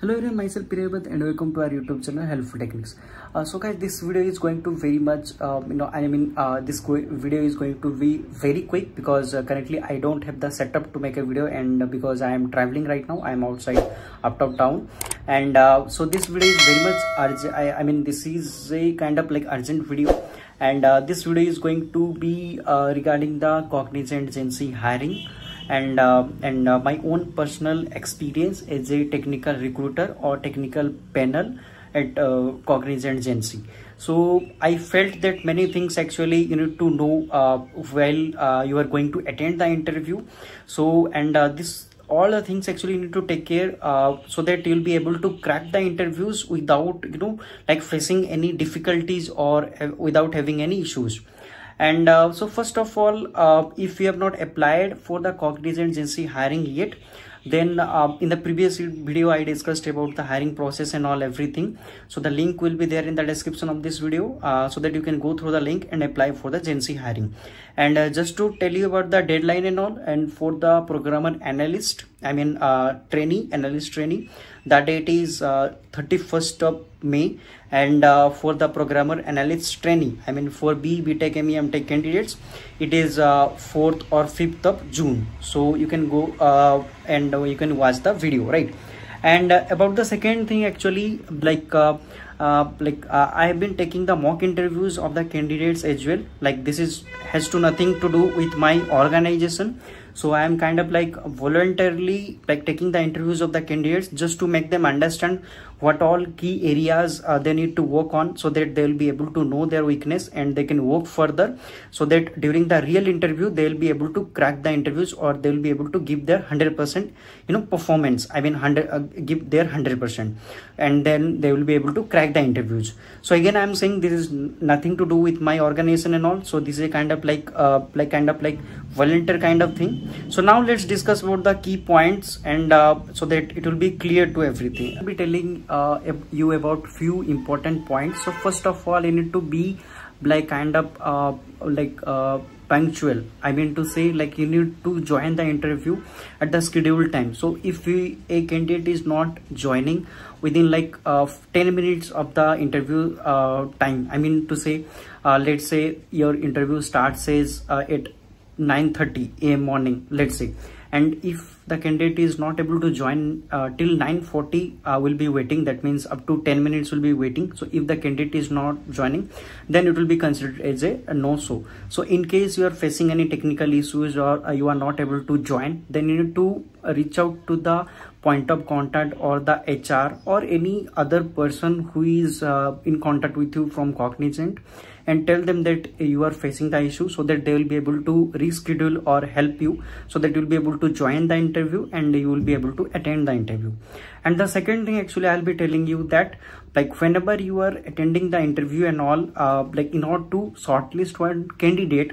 hello everyone myself Pirabhat and welcome to our youtube channel helpful techniques. Uh, so guys this video is going to very much uh, you know i mean uh, this video is going to be very quick because uh, currently i don't have the setup to make a video and because i am traveling right now i am outside up top town. And uh, so this video is very much urgent I, I, mean this is a kind of like urgent video. And this video is going to be regarding the cognizant GenC hiring and uh, and uh, my own personal experience as a technical recruiter or technical panel at uh, Cognizant GenC So I felt that many things actually you need to know uh, while uh, you are going to attend the interview. So and uh, this all the things actually you need to take care uh, so that you'll be able to crack the interviews without you know like facing any difficulties or without having any issues and uh, so first of all uh, if you have not applied for the cognizant GenC hiring yet then uh, in the previous video i discussed about the hiring process and all everything. So the link will be there in the description of this video uh, so that you can go through the link and apply for the GenC hiring. And uh, just to tell you about the deadline and all and for the programmer analyst i mean uh, trainee analyst trainee the date is 31st uh, of may. And uh, for the programmer analyst training i mean for b btech mem tech candidates it is uh, 4th or 5th of june. So you can go uh, and uh, you can watch the video right? And uh, about the second thing actually like uh, like i have been taking the mock interviews of the candidates as well. Like this is has to nothing to do with my organization. So i am kind of like voluntarily like taking the interviews of the candidates just to make them understand what all key areas uh, they need to work on so that they will be able to know their weakness and they can work further so that during the real interview they will be able to crack the interviews or they will be able to give their 100% you know performance. I mean 100 uh, give their 100% and then they will be able to crack the interviews. So again i'm saying this is nothing to do with my organization and all. So this is a kind of like uh, like kind of like volunteer kind of thing. So now let's discuss about the key points and uh, so that it will be clear to everything. I'll be telling uh, you about few important points. So first of all you need to be like kind of uh, like uh, punctual. I mean to say like you need to join the interview at the scheduled time. So if we, a candidate is not joining within like uh, 10 minutes of the interview uh, time i mean to say uh, let's say your interview starts says uh, at 9:30 a.m. morning let's say and if the candidate is not able to join uh, till 9:40 uh, will be waiting. That means up to 10 minutes will be waiting. So if the candidate is not joining then it will be considered as a, no so so in case you are facing any technical issues or uh, you are not able to join then you need to reach out to the point of contact or the HR or any other person who is uh, in contact with you from Cognizant and tell them that you are facing the issue so that they will be able to reschedule or help you so that you'll be able to join the interview and you will be able to attend the interview. And the second thing actually i'll be telling you that like whenever you are attending the interview and all uh, like in order to shortlist one candidate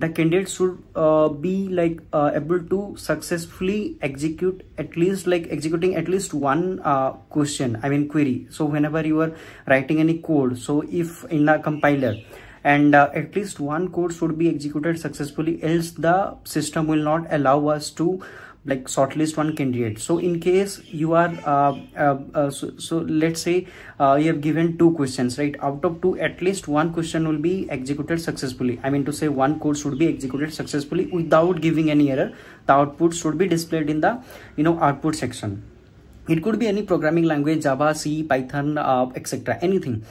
the candidate should uh, be like uh, able to successfully execute at least like executing at least one uh, question i mean query. So whenever you are writing any code so if in a compiler and uh, at least one code should be executed successfully else the system will not allow us to like shortlist one candidate. So in case you are uh, uh, uh, so, so let's say uh, you have given two questions right? Out of two at least one question will be executed successfully. I mean to say one code should be executed successfully without giving any error. The output should be displayed in the you know output section. It could be any programming language java c python uh, etc anything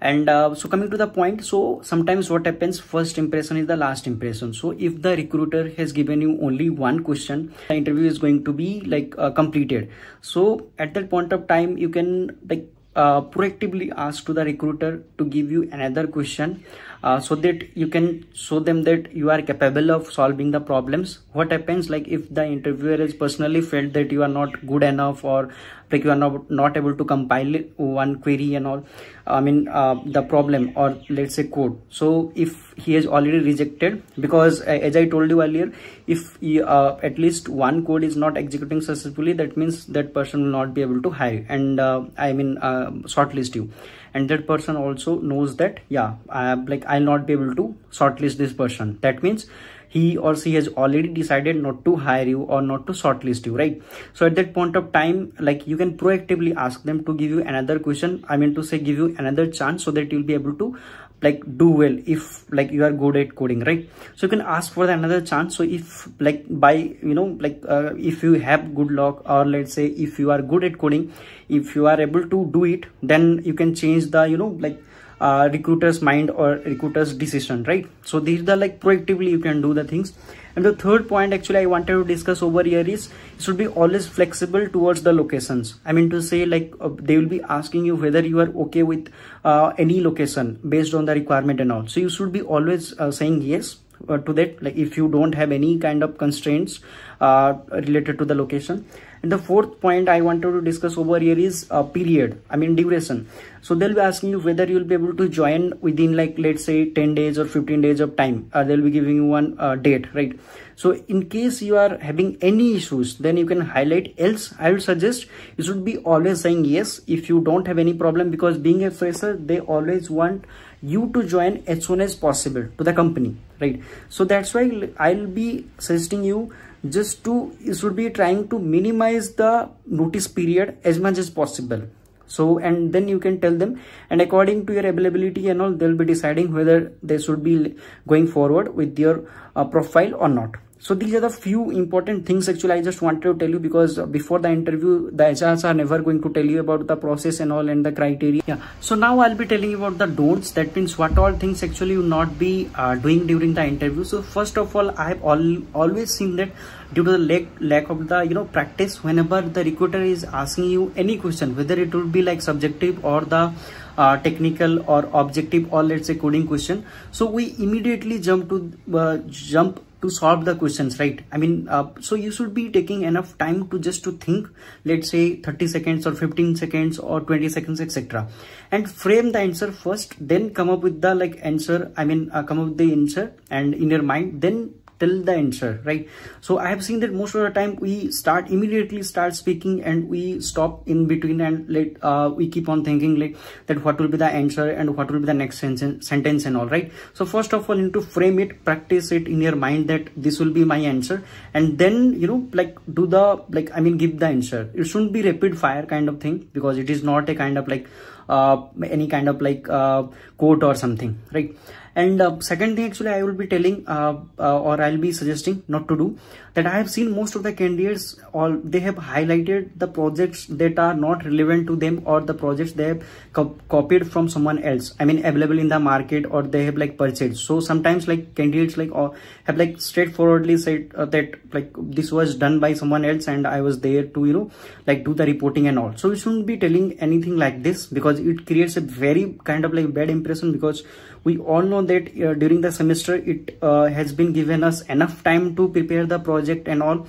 and uh, so coming to the point so sometimes what happens first impression is the last impression. So if the recruiter has given you only one question the interview is going to be like uh, completed. So at that point of time you can like uh, proactively ask to the recruiter to give you another question uh, so that you can show them that you are capable of solving the problems. What happens like if the interviewer is personally felt that you are not good enough or like you are not, not able to compile one query and all i mean uh, the problem or let's say code. So if he has already rejected because as i told you earlier if he, uh, at least one code is not executing successfully that means that person will not be able to hire and uh, i mean uh, shortlist you and that person also knows that yeah i am like i'll not be able to shortlist this person. That means he or she has already decided not to hire you or not to shortlist you right? So at that point of time like you can proactively ask them to give you another question i mean to say give you another chance so that you'll be able to like do well if like you are good at coding right? So you can ask for another chance. So if like by you know like uh, if you have good luck or let's say if you are good at coding if you are able to do it then you can change the you know like uh, recruiter's mind or recruiter's decision right? So these are like proactively you can do the things. And the third point actually i wanted to discuss over here is it should be always flexible towards the locations. I mean to say like uh, they will be asking you whether you are okay with uh, any location based on the requirement and all. So you should be always uh, saying yes uh, to that like if you don't have any kind of constraints uh, related to the location. And the fourth point i wanted to discuss over here is uh, period i mean duration. So they'll be asking you whether you'll be able to join within like let's say 10 days or 15 days of time. Uh, they'll be giving you one uh, date right so in case you are having any issues then you can highlight. Else i will suggest you should be always saying yes. If you don't have any problem because being a fresher they always want you to join as soon as possible to the company right? So that's why i'll be suggesting you just to you should be trying to minimize the notice period as much as possible. So and then you can tell them and according to your availability and all they'll be deciding whether they should be going forward with your uh, profile or not so these are the few important things actually i just wanted to tell you because before the interview the hrs are never going to tell you about the process and all and the criteria. Yeah so now i'll be telling you about the don'ts. That means what all things actually you not be uh, doing during the interview. So first of all i have all, always seen that due to the lack, lack of the you know practice whenever the recruiter is asking you any question whether it would be like subjective or the uh, technical or objective or let's say coding question. So we immediately jump to uh, jump to solve the questions right? I mean uh, so you should be taking enough time to just to think let's say 30 seconds or 15 seconds or 20 seconds etc and frame the answer first then come up with the like answer i mean uh, come up with the answer and in your mind then tell the answer right? So i have seen that most of the time we start immediately start speaking and we stop in between and let uh, we keep on thinking like that what will be the answer and what will be the next sentence sentence and all right? So first of all you need to frame it practice it in your mind that this will be my answer and then you know like do the like i mean give the answer. It shouldn't be rapid fire kind of thing because it is not a kind of like uh, any kind of like uh, quote or something right and uh, second thing actually i will be telling uh, uh, or i'll be suggesting not to do that i have seen most of the candidates all they have highlighted the projects that are not relevant to them or the projects they have co copied from someone else. I mean available in the market or they have like purchased. So sometimes like candidates like or have like straightforwardly said uh, that like this was done by someone else and i was there to you know like do the reporting and all. So we shouldn't be telling anything like this because it creates a very kind of like bad impression because we all know that uh, during the semester it uh, has been given us enough time to prepare the project and all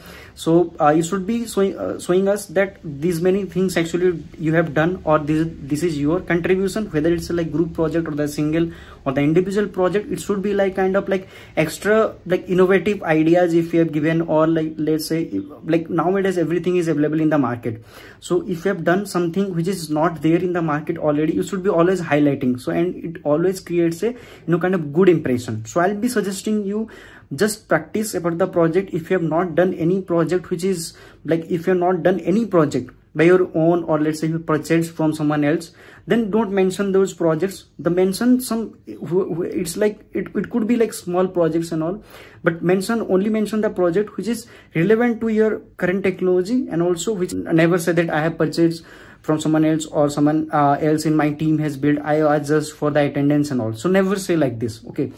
so uh, you should be showing, uh, showing us that these many things actually you have done or this this is your contribution whether it's like group project or the single or the individual project. It should be like kind of like extra like innovative ideas if you have given or like let's say like nowadays everything is available in the market. So if you have done something which is not there in the market already you should be always highlighting. So and it always creates a you know kind of good impression. So i'll be suggesting you just practice about the project if you have not done any project which is like if you have not done any project by your own or let's say you purchased from someone else then don't mention those projects. The mention some it's like it, it could be like small projects and all but mention only mention the project which is relevant to your current technology and also which never say that i have purchased from someone else or someone uh, else in my team has built. I adjust for the attendance and all. So never say like this okay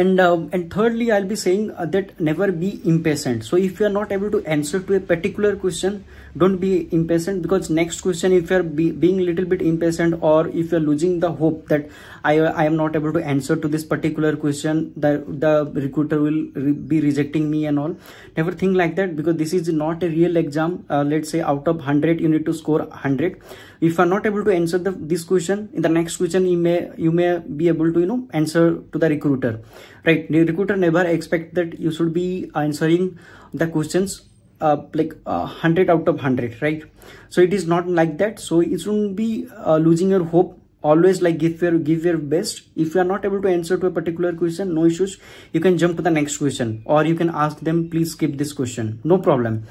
and um, and thirdly i'll be saying uh, that never be impatient. So if you are not able to answer to a particular question don't be impatient because next question if you're be, being a little bit impatient or if you're losing the hope that i i am not able to answer to this particular question the the recruiter will re be rejecting me and all. Never think like that because this is not a real exam. Uh, let's say out of 100 you need to score 100 if you're not able to answer the this question in the next question you may you may be able to you know answer to the recruiter. Right. The recruiter never expect that you should be answering the questions uh, like uh, 100 out of 100 right? So it is not like that. So it shouldn't be uh, losing your hope. Always like give your give your best. If you are not able to answer to a particular question no issues. You can jump to the next question or you can ask them please skip this question. No problem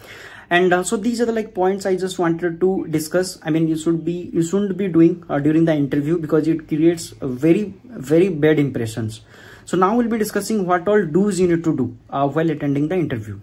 and uh, so these are the like points i just wanted to discuss. I mean you should be you shouldn't be doing uh, during the interview because it creates very very bad impressions. So now we'll be discussing what all do's you need to do uh, while attending the interview.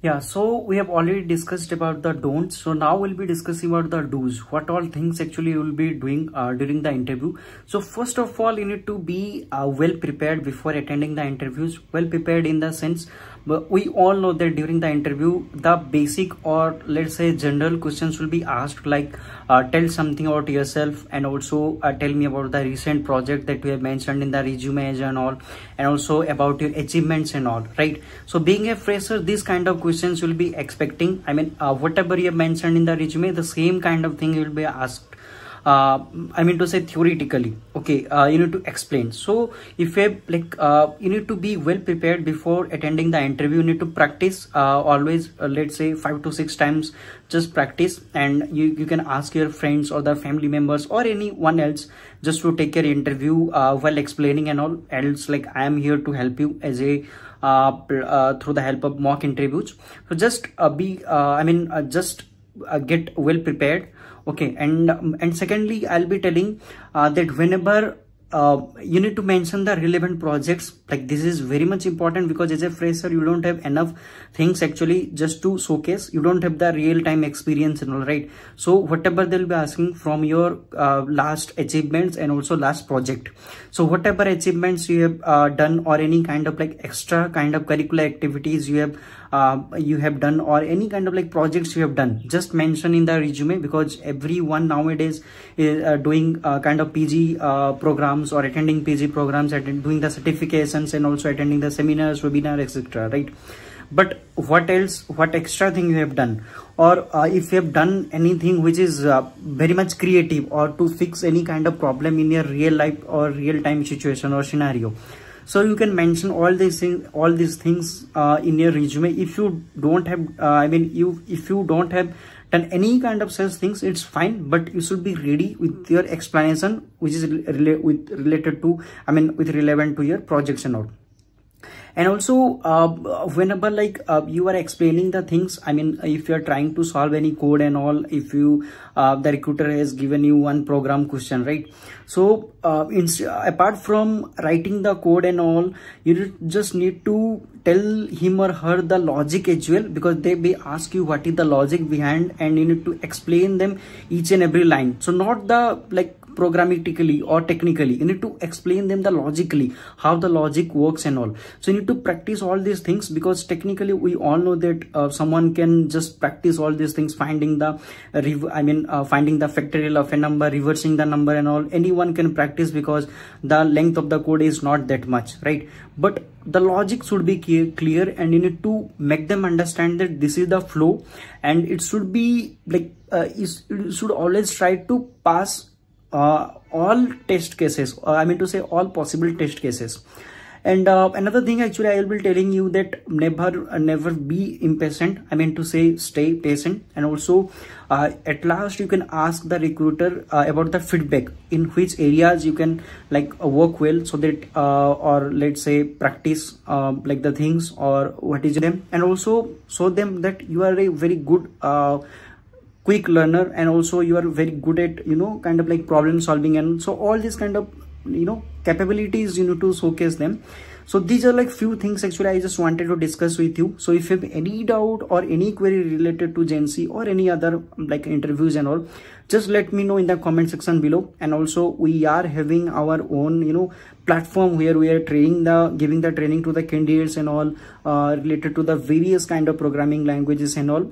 Yeah so we have already discussed about the don'ts. So now we'll be discussing about the do's. What all things actually you will be doing uh, during the interview. So first of all you need to be uh, well prepared before attending the interviews. Well prepared in the sense we all know that during the interview the basic or let's say general questions will be asked like uh, tell something about yourself and also uh, tell me about the recent project that you have mentioned in the resume and all and also about your achievements and all right? So being a fresher these kind of questions will be expecting. I mean uh, whatever you have mentioned in the resume the same kind of thing will be asked uh, I mean to say theoretically okay uh, you need to explain. So if you like uh, you need to be well prepared before attending the interview you need to practice uh, always uh, let's say five to six times just practice and you, you can ask your friends or the family members or anyone else just to take your interview uh, while explaining and all else like I am here to help you as a through the help of mock interviews. So just be I mean just get well prepared okay and and secondly i'll be telling uh, that whenever uh, you need to mention the relevant projects like this is very much important because as a fresher you don't have enough things actually just to showcase. You don't have the real-time experience and all right? So whatever they'll be asking from your uh, last achievements and also last project. So whatever achievements you have uh, done or any kind of like extra kind of curricular activities you have uh, you have done or any kind of like projects you have done. Just mention in the resume because everyone nowadays is uh, doing uh, kind of pg uh, programs or attending pg programs and doing the certifications and also attending the seminars webinar etc right? But what else what extra thing you have done? Or uh, if you have done anything which is uh, very much creative or to fix any kind of problem in your real life or real time situation or scenario so you can mention all these things all these things uh, in your resume. If you don't have uh, i mean you if you don't have done any kind of such things it's fine but you should be ready with your explanation which is rela with related to i mean with relevant to your projects and all and also uh, whenever like uh, you are explaining the things i mean if you are trying to solve any code and all if you uh, the recruiter has given you one program question right? So uh, apart from writing the code and all you just need to tell him or her the logic as well because they may ask you what is the logic behind and you need to explain them each and every line. So not the like programmatically or technically. You need to explain them the logically how the logic works and all. So you need to practice all these things because technically we all know that uh, someone can just practice all these things finding the uh, i mean uh, finding the factorial of a number reversing the number and all. Anyone can practice because the length of the code is not that much right? But the logic should be clear and you need to make them understand that this is the flow and it should be like uh, you should always try to pass uh, all test cases uh, i mean to say all possible test cases. And uh, another thing actually i will be telling you that never uh, never be impatient i mean to say stay patient. And also uh, at last you can ask the recruiter about the feedback in which areas you can like work well so that or let's say practice like the things or what is them. And also show them that you are a very good quick learner and also you are very good at you know kind of like problem solving and so all these kind of you know capabilities you need to showcase them. So these are like few things actually i just wanted to discuss with you. So if you have any doubt or any query related to GenC or any other like interviews and all just let me know in the comment section below. And also we are having our own you know platform where we are training the giving the training to the candidates and all uh, related to the various kind of programming languages and all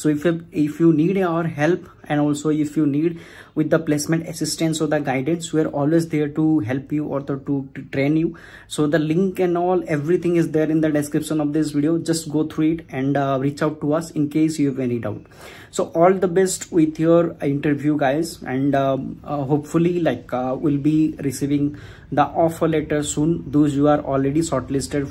so if you, if you need our help and also if you need with the placement assistance or the guidance we are always there to help you or to, to, train you. So the link and all everything is there in the description of this video. Just go through it and uh, reach out to us in case you have any doubt. So all the best with your interview guys. And um, uh, hopefully like uh, we'll be receiving the offer letter soon. Those who are already shortlisted